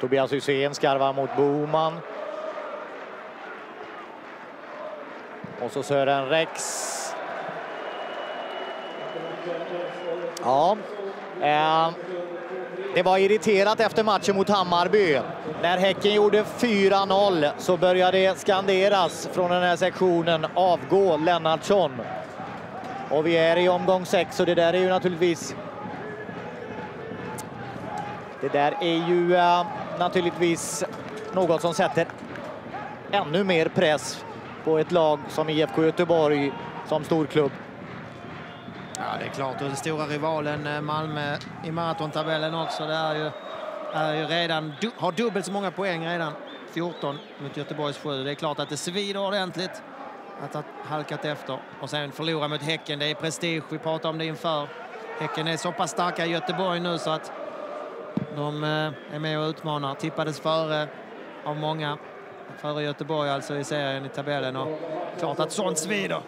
Tobias Hysén skarvar mot Boman. Och så Sören Rex. Ja, eh, det var irriterat efter matchen mot Hammarby. När Häcken gjorde 4-0 så började det skanderas från den här sektionen avgå Lennartsson. Och vi är i omgång sex och det där är ju naturligtvis det där är ju uh, naturligtvis något som sätter ännu mer press på ett lag som IFK Göteborg som storklubb. Ja, det är klart. Och den stora rivalen eh, Malmö i maratontabellen också. Det är ju, är ju redan, har dubbelt så många poäng redan. 14 mot Göteborgs 7. Det är klart att det svider ordentligt att ha halkat efter. Och sen förlora mot Häcken. Det är prestige. Vi pratade om det inför. Häcken är så pass starka i Göteborg nu så att de eh, är med och utmanar. Tippades före av många. Före Göteborg alltså i serien i tabellen. Och klart att sånt svider.